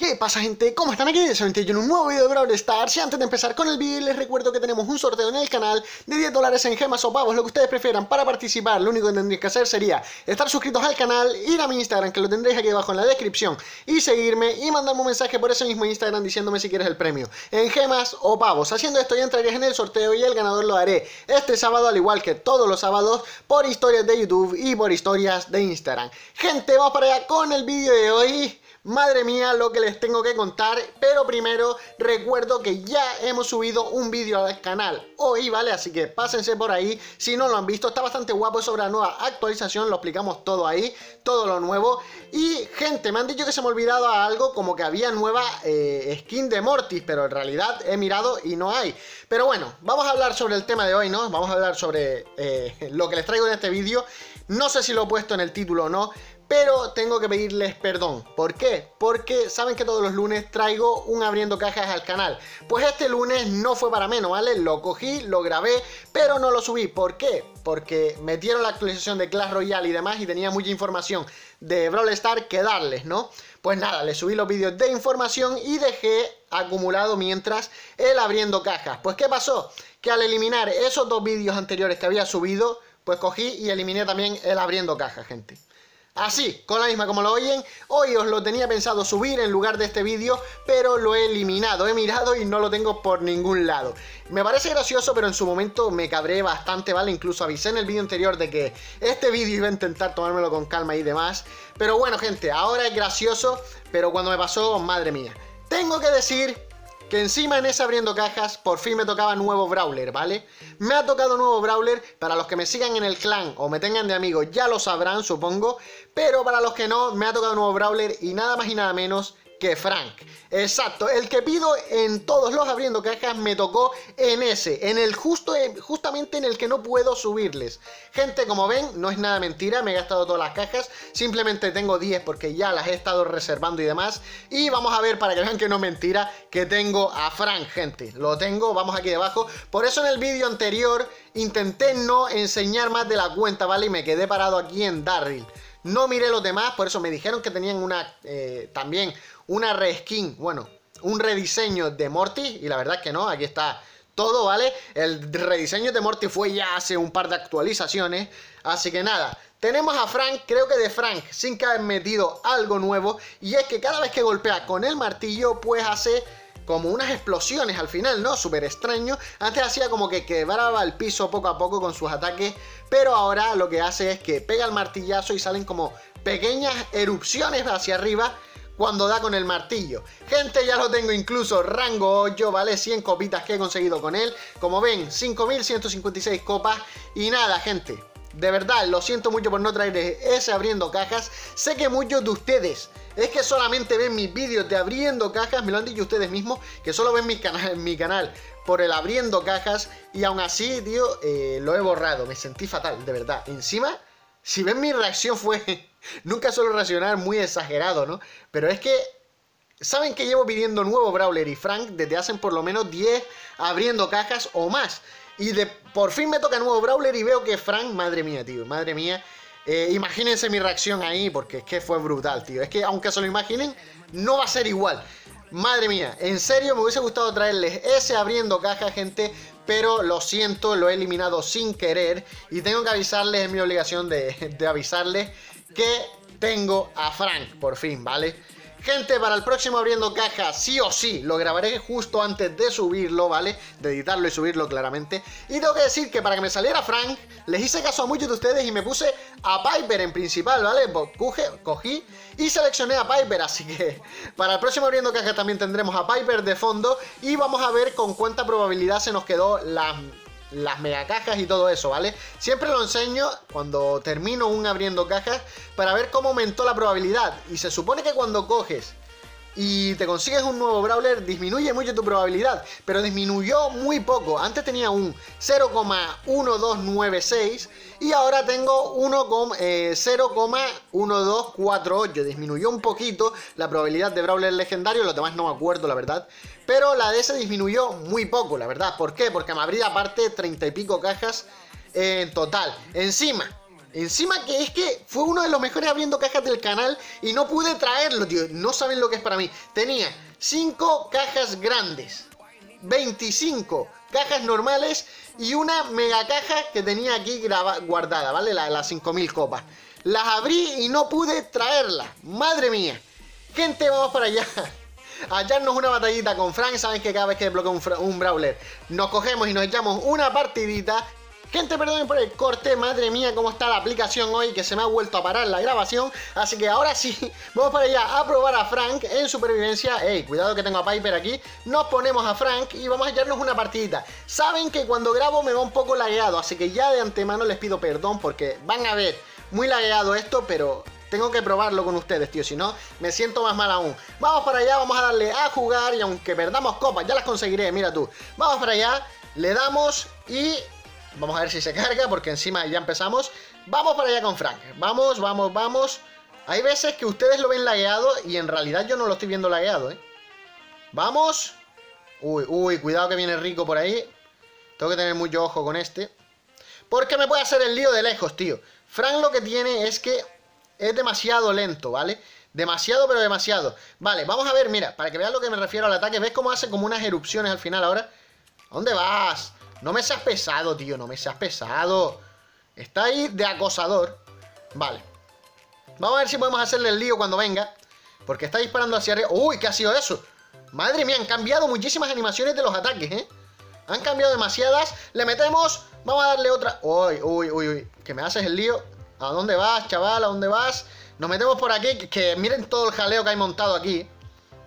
¿Qué pasa gente? ¿Cómo están aquí? Solamente yo en un nuevo video de Brawl Stars y antes de empezar con el vídeo les recuerdo que tenemos un sorteo en el canal de 10 dólares en gemas o pavos, lo que ustedes prefieran para participar, lo único que tendréis que hacer sería estar suscritos al canal, ir a mi Instagram que lo tendréis aquí abajo en la descripción y seguirme y mandarme un mensaje por ese mismo Instagram diciéndome si quieres el premio en gemas o pavos. Haciendo esto ya entrarías en el sorteo y el ganador lo haré este sábado al igual que todos los sábados por historias de YouTube y por historias de Instagram. Gente, vamos para allá con el vídeo de hoy. Madre mía lo que les tengo que contar, pero primero recuerdo que ya hemos subido un vídeo al canal hoy, ¿vale? Así que pásense por ahí, si no lo han visto, está bastante guapo sobre la nueva actualización, lo explicamos todo ahí, todo lo nuevo. Y gente, me han dicho que se me ha olvidado algo, como que había nueva eh, skin de Mortis, pero en realidad he mirado y no hay. Pero bueno, vamos a hablar sobre el tema de hoy, ¿no? Vamos a hablar sobre eh, lo que les traigo en este vídeo. No sé si lo he puesto en el título o no, pero tengo que pedirles perdón. ¿Por qué? Porque saben que todos los lunes traigo un abriendo cajas al canal. Pues este lunes no fue para menos, ¿vale? Lo cogí, lo grabé, pero no lo subí. ¿Por qué? Porque metieron la actualización de Clash Royale y demás y tenía mucha información de Brawl Stars que darles, ¿no? Pues nada, les subí los vídeos de información y dejé acumulado mientras el abriendo cajas. Pues ¿qué pasó? Que al eliminar esos dos vídeos anteriores que había subido, pues cogí y eliminé también el abriendo cajas, gente. Así, con la misma como lo oyen, hoy os lo tenía pensado subir en lugar de este vídeo, pero lo he eliminado, he mirado y no lo tengo por ningún lado. Me parece gracioso, pero en su momento me cabré bastante, ¿vale? Incluso avisé en el vídeo anterior de que este vídeo iba a intentar tomármelo con calma y demás. Pero bueno, gente, ahora es gracioso, pero cuando me pasó, madre mía. Tengo que decir que encima en ese abriendo cajas por fin me tocaba nuevo Brawler, ¿vale? Me ha tocado nuevo Brawler, para los que me sigan en el clan o me tengan de amigos ya lo sabrán, supongo, pero para los que no, me ha tocado nuevo Brawler y nada más y nada menos que Frank. Exacto, el que pido en todos los abriendo cajas me tocó en ese, en el justo, justamente en el que no puedo subirles. Gente, como ven, no es nada mentira, me he gastado todas las cajas, simplemente tengo 10 porque ya las he estado reservando y demás. Y vamos a ver, para que vean que no es mentira, que tengo a Frank, gente. Lo tengo, vamos aquí debajo. Por eso en el vídeo anterior intenté no enseñar más de la cuenta, ¿vale? Y me quedé parado aquí en Darryl. No miré los demás, por eso me dijeron que tenían una eh, también una reskin, bueno, un rediseño de Morty. Y la verdad es que no, aquí está todo, ¿vale? El rediseño de Morty fue ya hace un par de actualizaciones. Así que nada, tenemos a Frank, creo que de Frank, sin que haber metido algo nuevo. Y es que cada vez que golpea con el martillo, pues hace como unas explosiones al final, ¿no? Súper extraño. Antes hacía como que quebraba el piso poco a poco con sus ataques, pero ahora lo que hace es que pega el martillazo y salen como pequeñas erupciones hacia arriba cuando da con el martillo. Gente, ya lo tengo incluso rango 8, ¿vale? 100 copitas que he conseguido con él. Como ven, 5156 copas. Y nada, gente, de verdad, lo siento mucho por no traer ese abriendo cajas. Sé que muchos de ustedes es que solamente ven mis vídeos de abriendo cajas, me lo han dicho ustedes mismos, que solo ven mi canal, mi canal por el abriendo cajas. Y aún así, tío, eh, lo he borrado. Me sentí fatal, de verdad. Encima, si ven mi reacción fue... Nunca suelo reaccionar muy exagerado, ¿no? Pero es que Saben que llevo pidiendo nuevo Brawler y Frank desde hace por lo menos 10 abriendo cajas o más. Y de, por fin me toca nuevo Brawler y veo que Frank, madre mía, tío, madre mía. Eh, imagínense mi reacción ahí porque es que fue brutal, tío. Es que aunque se lo imaginen, no va a ser igual. Madre mía, en serio me hubiese gustado traerles ese abriendo caja, gente, pero lo siento, lo he eliminado sin querer y tengo que avisarles, es mi obligación de, de avisarles que tengo a Frank, por fin, ¿vale? Gente, para el próximo abriendo caja, sí o sí, lo grabaré justo antes de subirlo, ¿vale? De editarlo y subirlo claramente. Y tengo que decir que para que me saliera Frank, les hice caso a muchos de ustedes y me puse a Piper en principal, ¿vale? Pues cogí y seleccioné a Piper, así que para el próximo abriendo caja también tendremos a Piper de fondo y vamos a ver con cuánta probabilidad se nos quedó la las mega cajas y todo eso, ¿vale? Siempre lo enseño cuando termino un abriendo cajas para ver cómo aumentó la probabilidad. Y se supone que cuando coges y te consigues un nuevo brawler, disminuye mucho tu probabilidad, pero disminuyó muy poco. Antes tenía un 0,1296 y ahora tengo 0,1248. Eh, disminuyó un poquito la probabilidad de brawler legendario, los demás no me acuerdo, la verdad. Pero la de ese disminuyó muy poco, la verdad. ¿Por qué? Porque me abrí aparte 30 y pico cajas en total. Encima, Encima que es que fue uno de los mejores abriendo cajas del canal y no pude traerlo, tío. No saben lo que es para mí. Tenía 5 cajas grandes, 25 cajas normales y una mega caja que tenía aquí guardada, ¿vale? La, las 5000 copas. Las abrí y no pude traerla. Madre mía. Gente, vamos para allá. A echarnos una batallita con Frank. Saben que cada vez que desbloqueo un, un Brawler, nos cogemos y nos echamos una partidita. Gente, perdonen por el corte, madre mía, cómo está la aplicación hoy, que se me ha vuelto a parar la grabación. Así que ahora sí, vamos para allá a probar a Frank en supervivencia. Ey, cuidado que tengo a Piper aquí. Nos ponemos a Frank y vamos a echarnos una partidita. Saben que cuando grabo me va un poco lagueado, así que ya de antemano les pido perdón porque van a ver muy lagueado esto, pero tengo que probarlo con ustedes, tío. Si no, me siento más mal aún. Vamos para allá, vamos a darle a jugar. Y aunque perdamos copas, ya las conseguiré, mira tú. Vamos para allá, le damos y Vamos a ver si se carga, porque encima ya empezamos. Vamos para allá con Frank. Vamos, vamos, vamos. Hay veces que ustedes lo ven lagueado y en realidad yo no lo estoy viendo lagueado, ¿eh? Vamos. Uy, uy, cuidado que viene rico por ahí. Tengo que tener mucho ojo con este. Porque me puede hacer el lío de lejos, tío. Frank lo que tiene es que es demasiado lento, ¿vale? Demasiado, pero demasiado. Vale, vamos a ver, mira, para que vean lo que me refiero al ataque. ¿Ves cómo hace como unas erupciones al final ahora? ¿A dónde vas? No me seas pesado, tío, no me seas pesado. Está ahí de acosador. Vale. Vamos a ver si podemos hacerle el lío cuando venga. Porque está disparando hacia arriba. ¡Uy! ¿Qué ha sido eso? Madre mía, han cambiado muchísimas animaciones de los ataques, ¿eh? Han cambiado demasiadas. Le metemos. Vamos a darle otra. Uy, uy, uy, uy. Que me haces el lío. ¿A dónde vas, chaval? ¿A dónde vas? Nos metemos por aquí. Que, miren todo el jaleo que hay montado aquí.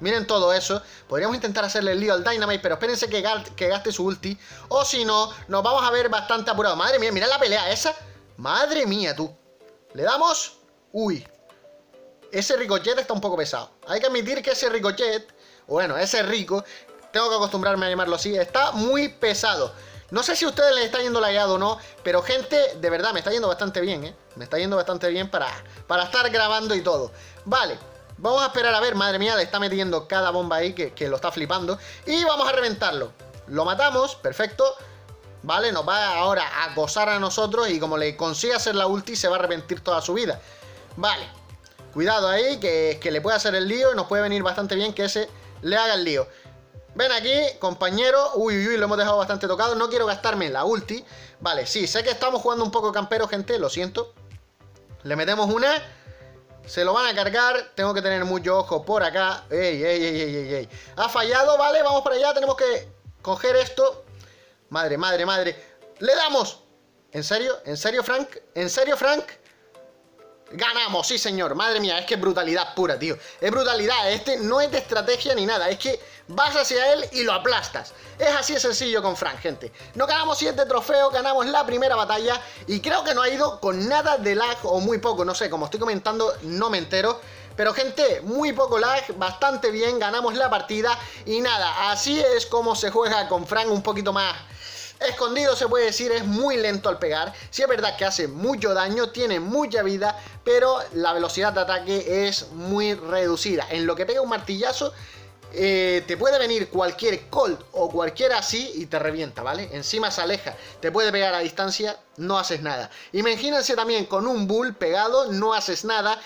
Miren todo eso. Podríamos intentar hacerle el lío al Dynamite, pero espérense que, gaste su ulti. O si no, nos vamos a ver bastante apurado. Madre mía, mira la pelea esa. Madre mía, tú. ¿Le damos? Uy. Ese ricochet está un poco pesado. Hay que admitir que ese ricochet, bueno, ese rico, tengo que acostumbrarme a llamarlo así, está muy pesado. No sé si a ustedes les está yendo lagueado o no, pero gente, de verdad, me está yendo bastante bien, ¿eh? Me está yendo bastante bien para, para estar grabando y todo. Vale, Vamos a esperar a ver, madre mía, le está metiendo cada bomba ahí que, lo está flipando. Y vamos a reventarlo. Lo matamos, perfecto. Vale, nos va ahora a gozar a nosotros y como le consigue hacer la ulti se va a arrepentir toda su vida. Vale, cuidado ahí que, que le puede hacer el lío y nos puede venir bastante bien que ese le haga el lío. Ven aquí, compañero. Uy, uy, uy, lo hemos dejado bastante tocado. No quiero gastarme la ulti. Vale, sí, sé que estamos jugando un poco campero, gente, lo siento. Le metemos una... Se lo van a cargar. Tengo que tener mucho ojo por acá. Ey, ey, ey, ey, ey. Ha fallado, vale. Vamos para allá. Tenemos que coger esto. Madre, madre, madre. ¡Le damos! ¿En serio? ¿En serio, Frank? ¿En serio, Frank? Ganamos, sí señor, madre mía, es que es brutalidad pura, tío. Es brutalidad, este no es de estrategia ni nada. Es que vas hacia él y lo aplastas. Es así de sencillo con Frank, gente. No ganamos 7 trofeos, ganamos la primera batalla Y creo que no ha ido con nada de lag o muy poco. No sé, como estoy comentando, no me entero. Pero gente, muy poco lag, bastante bien, ganamos la partida y nada, así es como se juega con Frank un poquito más Escondido se puede decir, es muy lento al pegar. Si es verdad que hace mucho daño, tiene mucha vida, pero la velocidad de ataque es muy reducida. En lo que pega un martillazo, eh, te puede venir cualquier Colt o cualquiera así y te revienta, ¿vale? Encima se aleja, te puede pegar a distancia, no haces nada. Imagínense también con un Bull pegado, no haces nada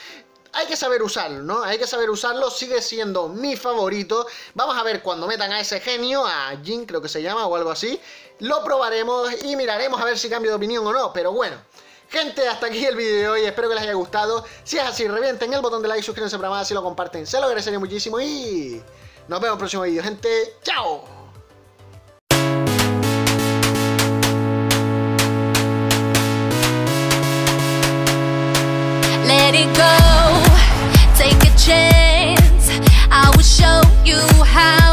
hay que saber usarlo, ¿no? Hay que saber usarlo, sigue siendo mi favorito. Vamos a ver cuando metan a ese genio, a Jin creo que se llama o algo así lo probaremos y miraremos a ver si cambio de opinión o no, pero bueno. Gente, hasta aquí el vídeo de hoy, espero que les haya gustado. Si es así, revienten el botón de like, suscríbanse para más, si lo comparten, se lo agradecería muchísimo y nos vemos en el próximo vídeo, gente. ¡Chao! let it go. Take a chance. I will show you how.